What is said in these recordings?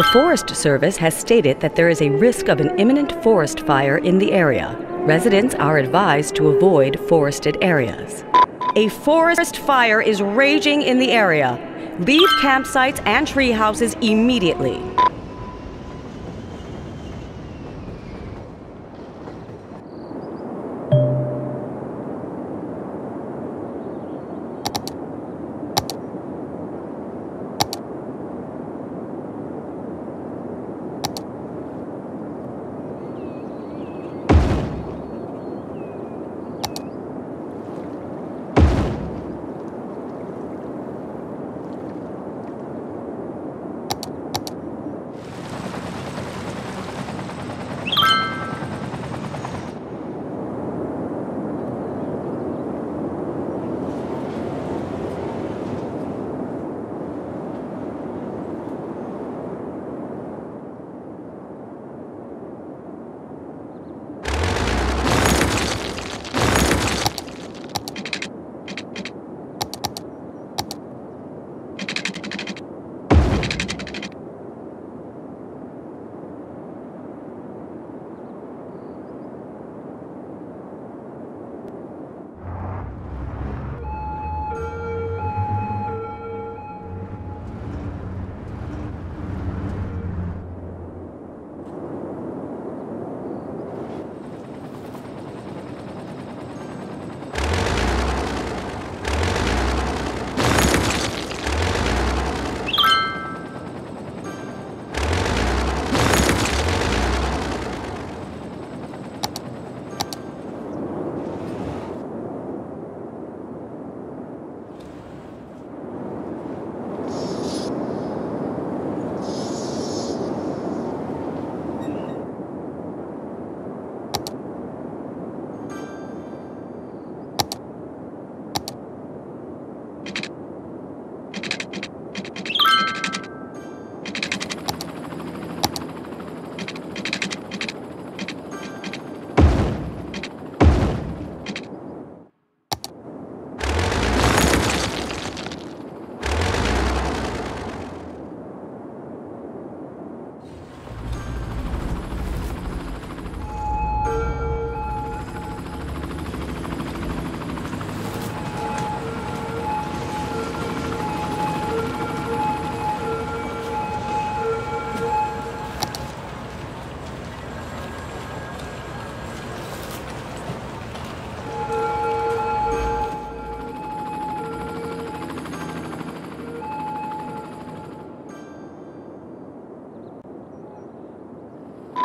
The Forest Service has stated that there is a risk of an imminent forest fire in the area. Residents are advised to avoid forested areas. A forest fire is raging in the area. Leave campsites and tree houses immediately.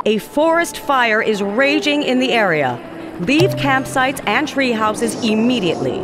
A forest fire is raging in the area. Leave campsites and tree houses immediately.